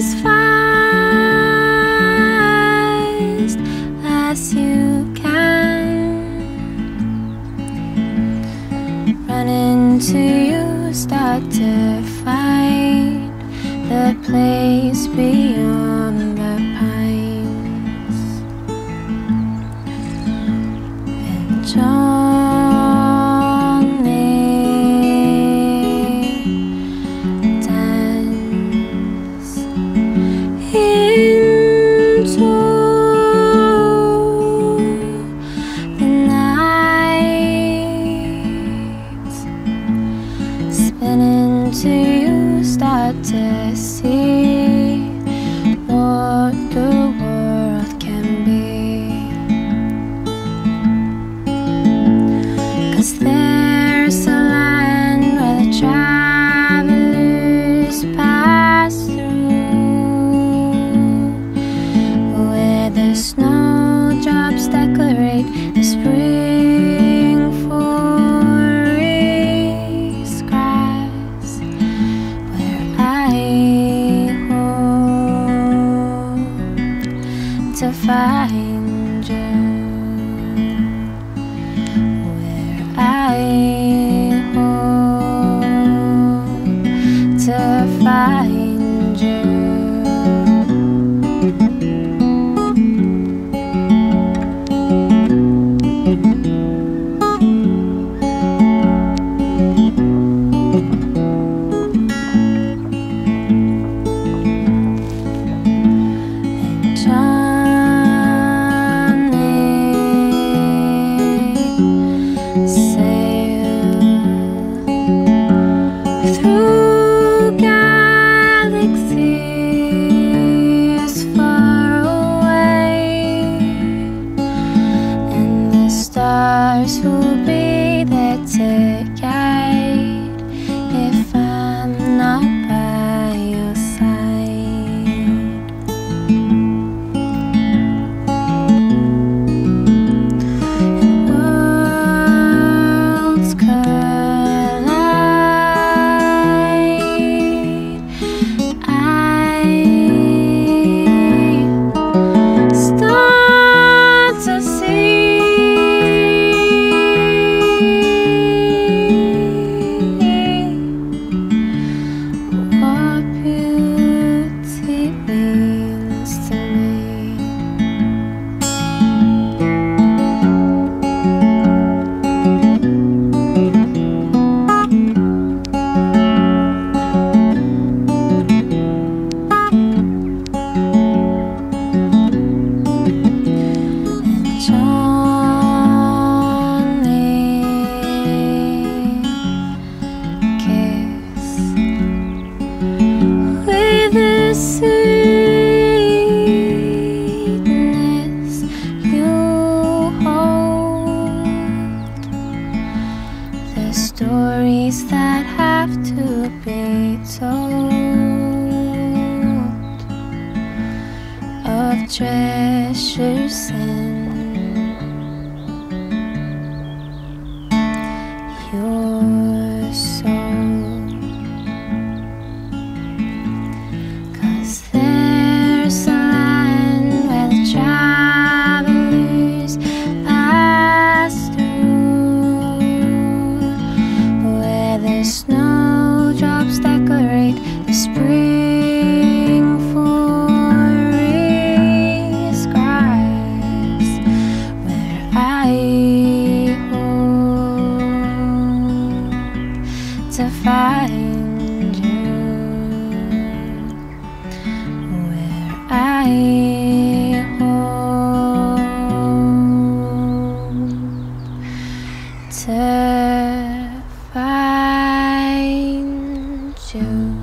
as fast Run into you, start to find the place beyond the pines. And Johnny into you, start to see to find you where I hope to find you. Stars will be there to sweetness you hold, the stories that have to be told of treasures in defines you.